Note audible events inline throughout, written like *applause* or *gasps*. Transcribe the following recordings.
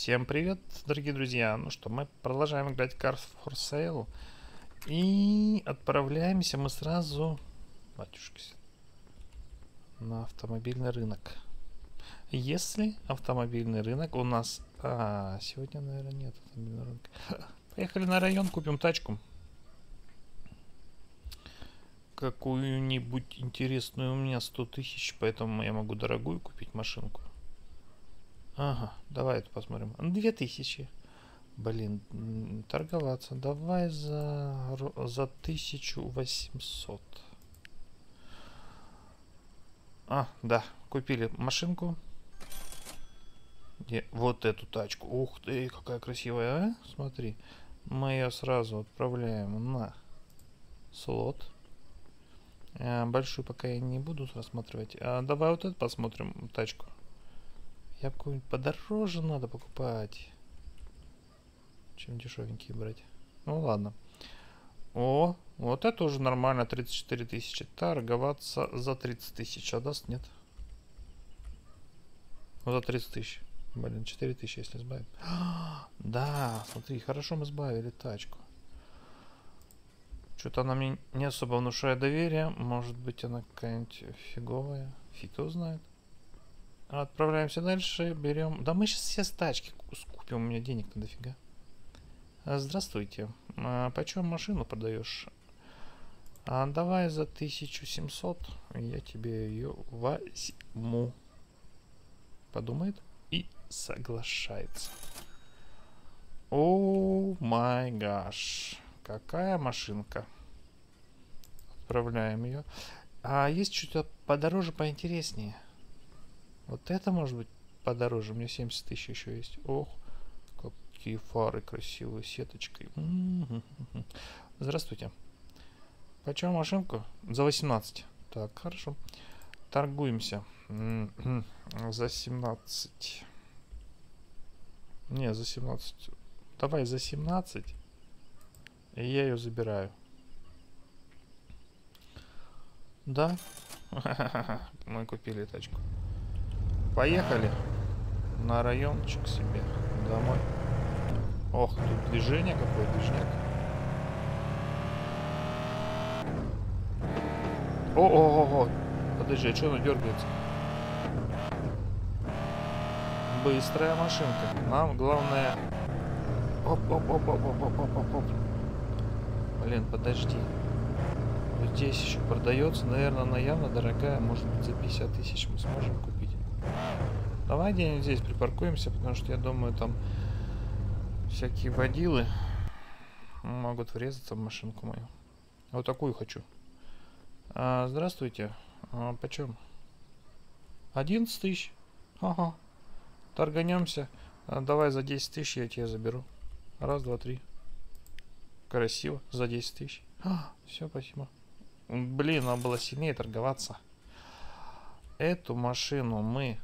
Всем привет, дорогие друзья. Ну что, мы продолжаем играть Cars for Sale. И отправляемся мы сразу, батюшки, на автомобильный рынок. Если автомобильный рынок у нас... А, сегодня, наверное, нет автомобильного рынка. *laughs* Поехали на район, купим тачку. Какую-нибудь интересную у меня 100 тысяч, поэтому я могу дорогую купить машинку. Ага, давай это посмотрим. Две тысячи. Блин, торговаться. Давай за, за 1800. А, да, купили машинку. Где? Вот эту тачку. Ух ты, какая красивая, а? Смотри. Мы ее сразу отправляем на слот. А, большую пока я не буду рассматривать. А, давай вот эту посмотрим тачку. Я какую-нибудь подороже надо покупать. Чем дешевенькие брать. Ну ладно. О, вот это уже нормально, 34 тысячи. Торговаться за 30 тысяч, а даст нет? Ну, за 30 тысяч. Блин, 4 тысячи, если сбавим. *gasps* да, смотри, хорошо мы сбавили тачку. Что-то она мне не особо внушает доверие. Может быть, она какая-нибудь фиговая. Фиг его знает. Отправляемся дальше, берем... Да мы сейчас все стачки купим, у меня денег-то дофига. А, здравствуйте. А, почем машину продаешь? А, давай за 1700, я тебе ее возьму. Подумает и соглашается. О май гаш. Какая машинка. Отправляем ее. А есть что-то подороже, поинтереснее. Вот это может быть подороже. У меня 70 тысяч еще есть. Ох, какие фары красивые, сеточкой. Здравствуйте. Почем машинку? За 18. Так, хорошо. Торгуемся. За 17. Не, за 17. Давай за 17. И я ее забираю. Да. *laughs* Мы купили тачку поехали на райончик себе домой. Ох, тут движение какое, движняк. О-о-о-о, подожди, а что она дергается? Быстрая машинка. Нам главное... Оп-оп-оп-оп-оп-оп-оп-оп. Блин, подожди. Вот здесь еще продается, наверное, она явно дорогая. Может быть, за 50 тысяч мы сможем купить. Давай где-нибудь здесь припаркуемся, потому что я думаю, там всякие водилы могут врезаться в машинку мою. Вот такую хочу. А, здравствуйте. А, почем? 11 тысяч. Ага. Торганемся. А, давай за 10 тысяч я тебя заберу. Раз, два, три. Красиво. За 10 тысяч. А, все, спасибо. Блин, надо было сильнее торговаться. Эту машину мы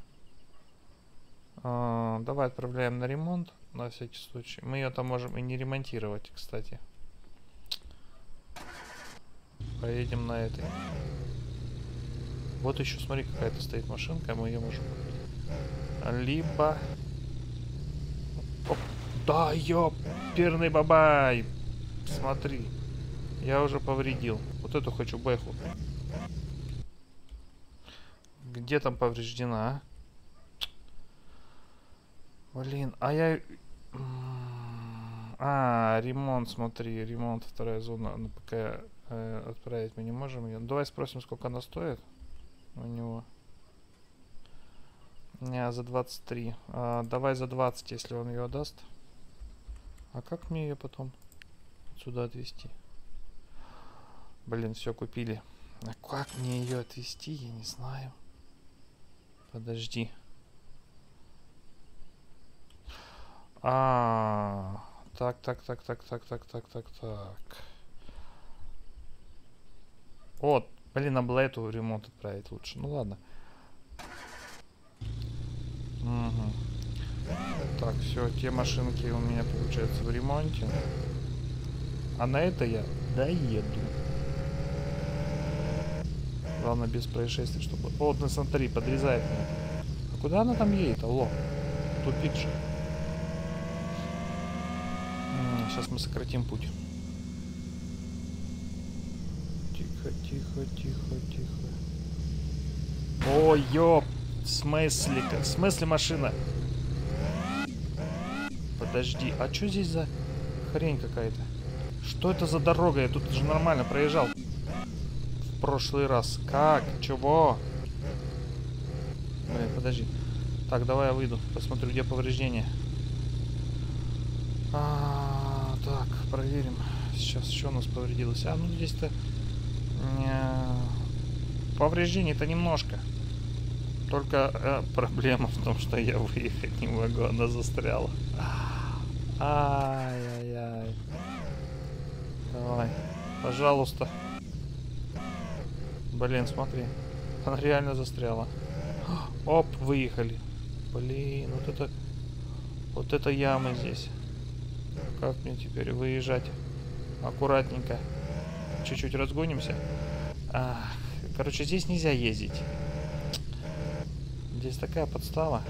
а, давай отправляем на ремонт, на всякий случай. Мы ее там можем и не ремонтировать, кстати. Поедем на этой. Вот еще, смотри, какая-то стоит машинка, мы ее можем. Либо... Оп. Да, ёперный бабай! Смотри. Я уже повредил. Вот эту хочу бэху. Где там повреждена, а? Блин, а я... А, ремонт, смотри, ремонт, вторая зона. Ну, пока э, отправить мы не можем ее. Давай спросим, сколько она стоит у него. Не, за 23. А, давай за 20, если он ее даст. А как мне ее потом сюда отвезти? Блин, все купили. А как мне ее отвезти, я не знаю. Подожди. А, так, так, так, так, так, так, так, так, так. Вот, блин, надо было эту ремонт отправить лучше. Ну ладно. Угу. Так, все, те машинки у меня получается в ремонте. А на это я доеду. Главное без происшествий, чтобы... О, вот на смотри, подрезает меня. А куда она там едет? Алло. Тупик же. Сейчас мы сократим путь. Тихо, тихо, тихо, тихо. О, ёп! В смысле? В смысле машина? Подожди, а что здесь за хрень какая-то? Что это за дорога? Я тут же нормально проезжал. В прошлый раз. Как? Чего? Блин, подожди. Так, давай я выйду. Посмотрю, где повреждения. А, проверим. Сейчас что у нас повредилось? А, ну здесь-то... Повреждений-то немножко. Только э, проблема в том, что я выехать не могу, она застряла. Ай-яй-яй. Давай, пожалуйста. Блин, смотри. Она реально застряла. Оп, выехали. Блин, вот это... Вот это ямы здесь. Как мне теперь выезжать? Аккуратненько. Чуть-чуть разгонимся. Ах, короче, здесь нельзя ездить. Здесь такая подстава.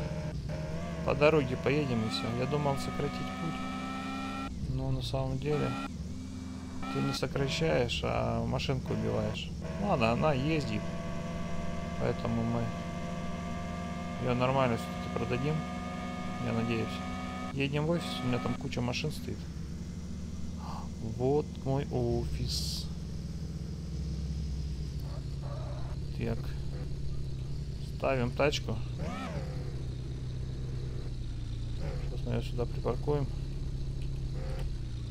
По дороге поедем и все. Я думал сократить путь. Но на самом деле ты не сокращаешь, а машинку убиваешь. Ладно, она ездит. Поэтому мы ее нормально все-таки продадим. Я надеюсь. Едем в офис, у меня там куча машин стоит. Вот мой офис. Так. Ставим тачку. Сейчас мы ее сюда припаркуем.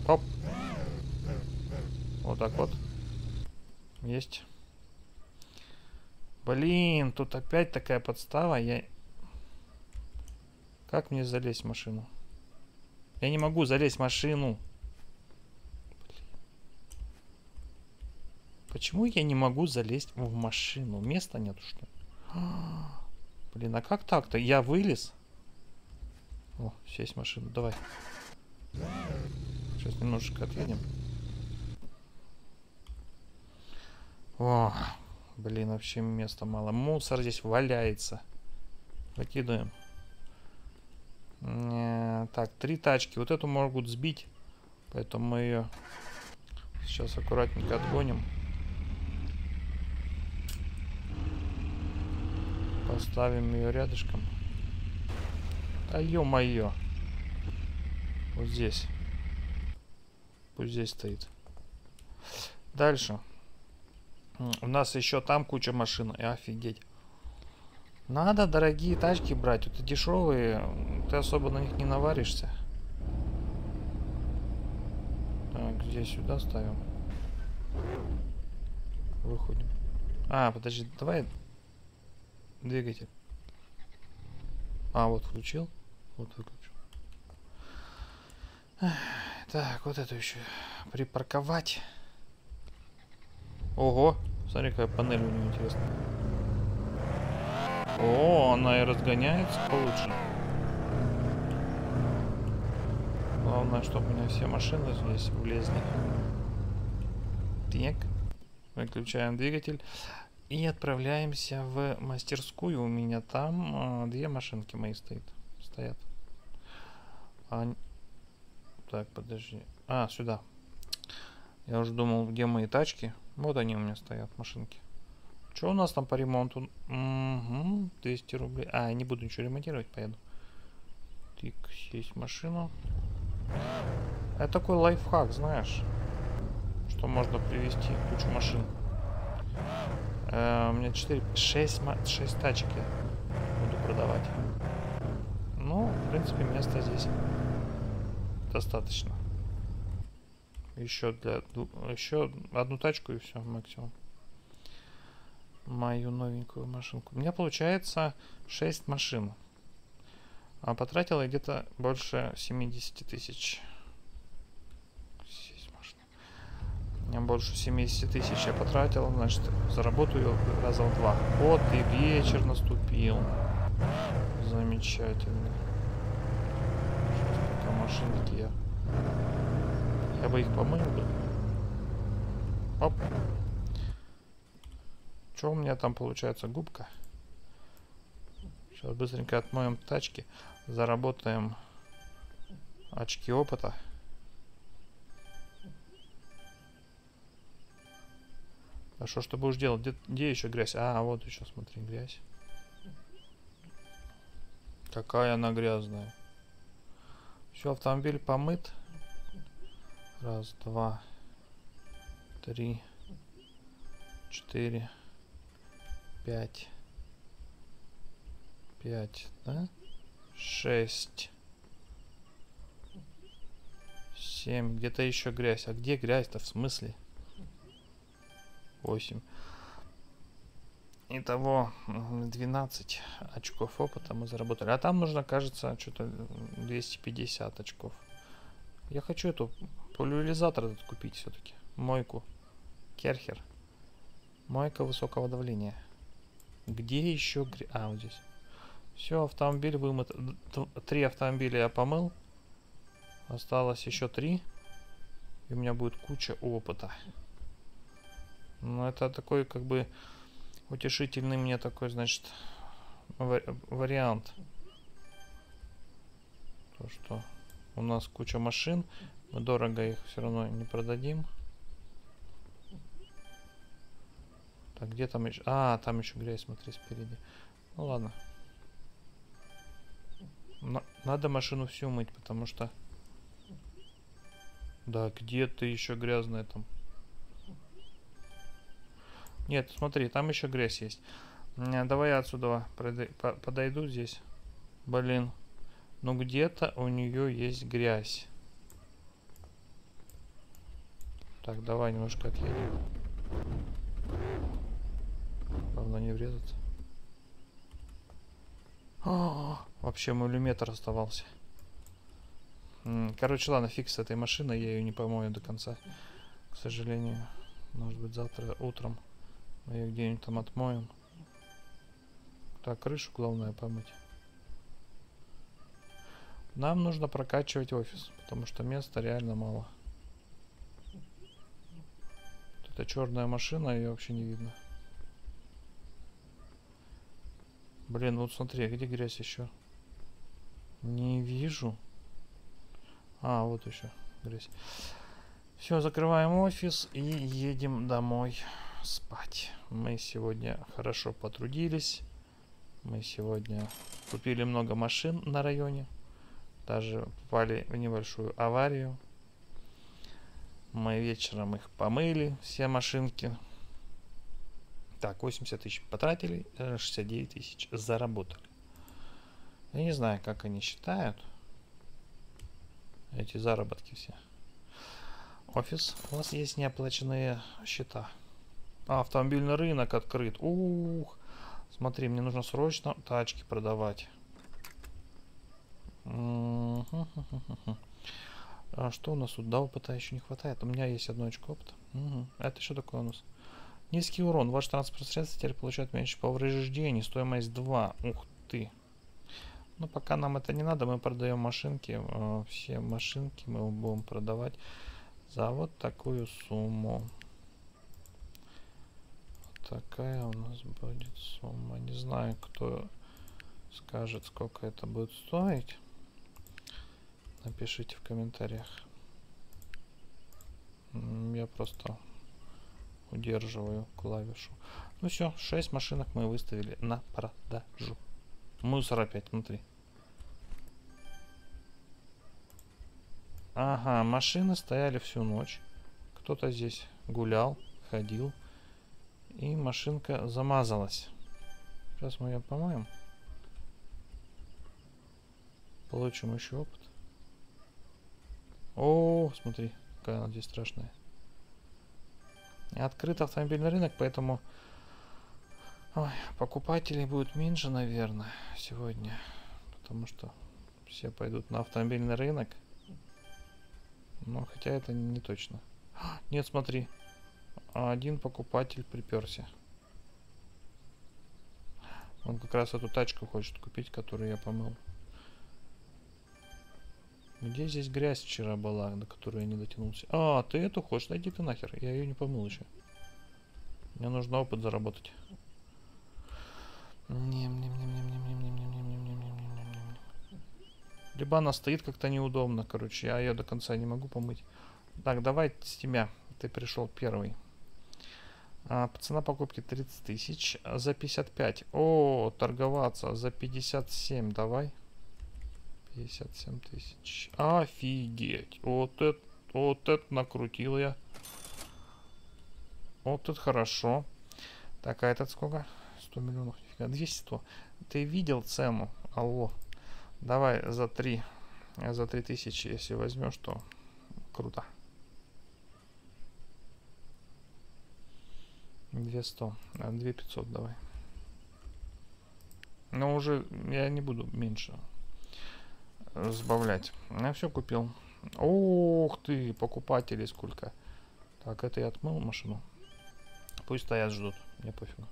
Оп. Вот так вот. Есть. Блин, тут опять такая подстава. Я... Как мне залезть в машину? Я не могу залезть в машину. Почему я не могу залезть в машину? Места нету, что ли? *gasps* Блин, а как так-то? Я вылез. О, сесть в машину. Давай. Сейчас немножечко отъедем. О, блин, вообще места мало. Мусор здесь валяется. Выкидываем. Э, так, три тачки. Вот эту могут сбить. Поэтому мы ее сейчас аккуратненько отгоним. Поставим ее рядышком. А ё-моё. Вот здесь. Пусть здесь стоит. Дальше. У нас еще там куча машин. И офигеть. Надо дорогие тачки брать. Вот дешевые. Ты особо на них не наваришься. Так, здесь сюда ставим. Выходим. А, подожди, давай Двигатель. А, вот включил. Вот выключил. Так, вот эту еще припарковать. Ого, смотри, какая панель у нее интересная. О, она и разгоняется получше. Главное, чтобы у меня все машины здесь влезли. Так. Выключаем двигатель. И отправляемся в мастерскую. У меня там э, две машинки мои стоит, стоят. А... Так, подожди. А, сюда. Я уже думал, где мои тачки. Вот они у меня стоят, машинки. Что у нас там по ремонту? Угу, 200 рублей. А, я не буду ничего ремонтировать, поеду. Тик, сесть машину. Это такой лайфхак, знаешь. Что можно привезти кучу машин. Э, у меня 4, 6, 6 тачек я буду продавать. Ну, в принципе, места здесь достаточно. Еще для еще одну тачку и все максимум. Мою новенькую машинку. У меня получается 6 машин. А потратила где-то больше 70 тысяч. меня больше 70 тысяч я потратил, значит, заработаю раза в два. Вот и вечер наступил. Замечательно. Пока машинки я... Я бы их помыл бы. Оп. Что у меня там получается? Губка. Сейчас быстренько отмоем тачки. Заработаем очки опыта. А что ж ты будешь делать? Где, где еще грязь? А, вот еще, смотри, грязь. Какая она грязная. Все, автомобиль помыт. Раз, два, три, четыре пять, пять, да? Шесть, семь. Где-то еще грязь. А где грязь-то в смысле? Восемь. Итого 12 очков опыта мы заработали. А там нужно, кажется, что-то 250 очков. Я хочу эту пульверизатор этот купить все-таки. Мойку. Керхер. Мойка высокого давления. Где еще... А, вот здесь. Все, автомобиль вымыт. Три автомобиля я помыл. Осталось еще три. И у меня будет куча опыта. Но это такой, как бы утешительный мне такой, значит, вариант. То, что у нас куча машин, мы дорого их все равно не продадим. Так, где там еще? А, там еще грязь, смотри, спереди. Ну ладно. Но, надо машину всю мыть, потому что... Да, где ты еще грязная там? Нет, смотри, там еще грязь есть. Давай я отсюда подойду здесь. Блин. Ну где-то у нее есть грязь. Так, давай немножко отъедем. Главное не врезаться. О, а, вообще миллиметр оставался. Короче, ладно, фиг с этой машиной, я ее не помою до конца. К сожалению. Может быть завтра утром. Мы ее где-нибудь там отмоем. Так, крышу главное помыть. Нам нужно прокачивать офис, потому что места реально мало. Это черная машина, ее вообще не видно. Блин, вот смотри, где грязь еще? Не вижу. А, вот еще грязь. Все, закрываем офис и едем домой спать. Мы сегодня хорошо потрудились. Мы сегодня купили много машин на районе. Даже попали в небольшую аварию. Мы вечером их помыли, все машинки. Так, 80 тысяч потратили, 69 э, тысяч заработали. Я не знаю, как они считают эти заработки все. Офис. У вас есть неоплаченные счета. А, автомобильный рынок открыт. Ух. Смотри, мне нужно срочно тачки продавать. А что у нас тут? Да, опыта еще не хватает. У меня есть одно очко опыта. Угу. Это что такое у нас? Низкий урон. Ваш транспортное средство теперь получает меньше повреждений. Стоимость 2. Ух ты. Ну, пока нам это не надо, мы продаем машинки. Э, все машинки мы будем продавать за вот такую сумму такая у нас будет сумма. Не знаю, кто скажет, сколько это будет стоить. Напишите в комментариях. Я просто удерживаю клавишу. Ну все, 6 машинок мы выставили на продажу. Мусор опять внутри. Ага, машины стояли всю ночь. Кто-то здесь гулял, ходил. И машинка замазалась. Сейчас мы ее помоем. Получим еще опыт. О, смотри, какая она здесь страшная. Открыт автомобильный рынок, поэтому ой, покупателей будет меньше, наверное, сегодня. Потому что все пойдут на автомобильный рынок. Но хотя это не точно. *gasps* Нет, смотри, один покупатель приперся. Он как раз эту тачку хочет купить, которую я помыл. Где здесь грязь вчера была, до которой я не дотянулся? А, ты эту хочешь? Найди ты нахер. Я ее не помыл еще. Мне нужно опыт заработать. Либо она стоит как-то неудобно, короче. Я ее до конца не могу помыть. Так, давай с тебя. Ты пришел первый. А, цена покупки 30 тысяч за 55. О, торговаться за 57, давай. 57 тысяч. Офигеть. Вот это, вот это накрутил я. Вот это хорошо. Так, а этот сколько? 100 миллионов. Нифига. 200. 100. Ты видел цену? Алло. Давай за 3. За 3 тысячи, если возьмешь, то круто. 200. А, 2500 давай. Но уже я не буду меньше сбавлять. Я все купил. Ух ты, покупателей сколько. Так, это я отмыл машину. Пусть стоят, ждут. Мне пофигу.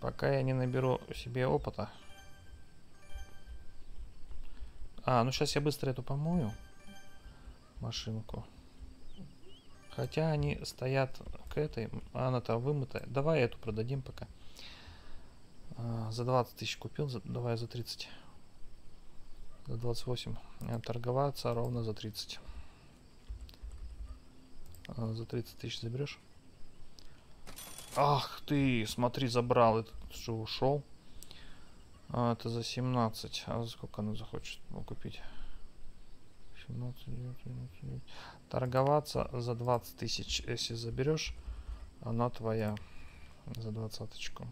Пока я не наберу себе опыта. А, ну сейчас я быстро эту помою. Машинку. Хотя они стоят к этой. А она-то вымытая. Давай эту продадим пока. А, за 20 тысяч купил. Давай за 30. За 28. А, торговаться ровно за 30. А, за 30 тысяч заберешь? Ах ты, смотри, забрал. Этот что ушел. А, это за 17. А за сколько она захочет купить? 17, 19, 19. Торговаться за 20 тысяч. Если заберешь, она твоя. За двадцаточку.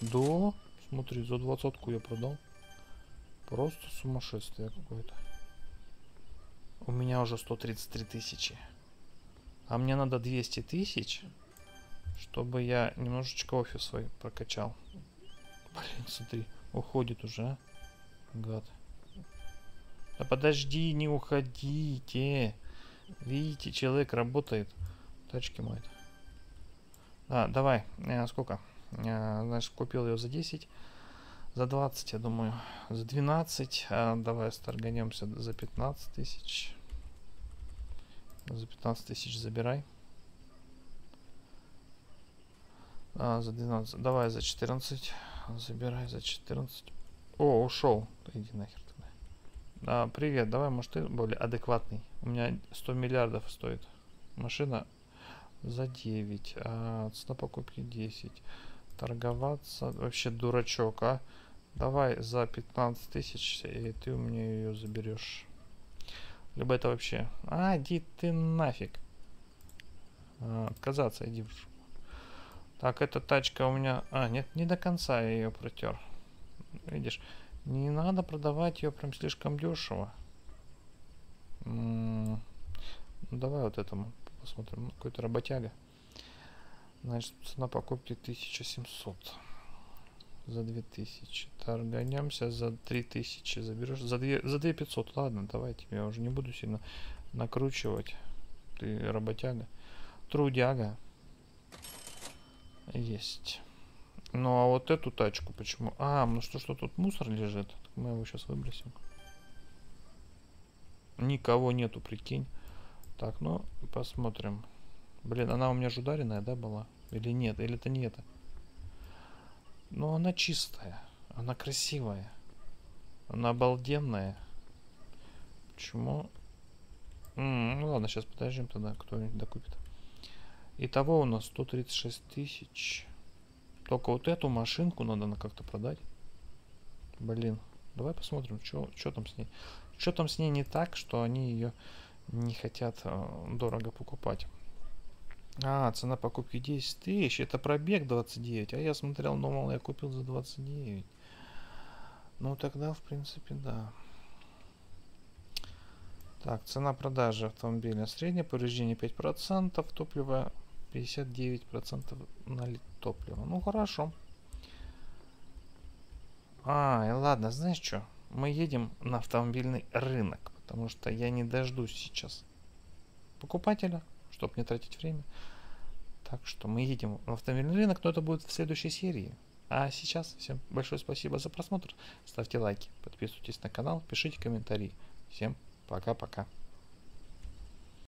Да, смотри, за двадцатку я продал. Просто сумасшествие какое-то. У меня уже 133 тысячи. А мне надо 200 тысяч чтобы я немножечко офис свой прокачал. Блин, смотри, уходит уже, а? Гад. Да подожди, не уходите. Видите, человек работает. Тачки моет. А, давай, а, сколько? А, значит, купил ее за 10. За 20, я думаю. За 12. А, давай сторганемся за 15 тысяч. За 15 тысяч забирай. А, за 12. Давай за 14. Забирай за 14. О, ушел. Иди нахер тогда. А, привет, давай, может, ты более адекватный. У меня 100 миллиардов стоит. Машина за 9. А цена покупки 10. Торговаться. Вообще дурачок, а. Давай за 15 тысяч, и ты у меня ее заберешь. Либо это вообще... А, иди ты нафиг. А, отказаться, иди так, эта тачка у меня... А, нет, не до конца я ее протер. Видишь, не надо продавать ее прям слишком дешево. М -м -м. Ну, давай вот этому посмотрим. Какой-то работяга. Значит, цена покупки 1700. За 2000. Торганемся за 3000. Заберешь? За 2, за 2500. Ладно, давайте. Я уже не буду сильно накручивать. Ты работяга. Трудяга. Есть. Ну а вот эту тачку почему? А, ну что, что тут мусор лежит? Мы его сейчас выбросим. Никого нету, прикинь. Так, ну, посмотрим. Блин, она у меня же да, была? Или нет? Или это не это? Ну, она чистая. Она красивая. Она обалденная. Почему? М -м, ну ладно, сейчас подождем тогда, кто-нибудь докупит. Итого у нас 136 тысяч. Только вот эту машинку надо как-то продать. Блин. Давай посмотрим, что там с ней. Что там с ней не так, что они ее не хотят э, дорого покупать. А, цена покупки 10 тысяч. Это пробег 29. А я смотрел, думал, я купил за 29. Ну, тогда, в принципе, да. Так, цена продажи автомобиля. Среднее повреждение 5%. Топливо 59% налит топлива. Ну хорошо. А, ладно, знаешь что? Мы едем на автомобильный рынок, потому что я не дождусь сейчас покупателя, чтобы не тратить время. Так что мы едем на автомобильный рынок, но это будет в следующей серии. А сейчас всем большое спасибо за просмотр. Ставьте лайки, подписывайтесь на канал, пишите комментарии. Всем пока-пока.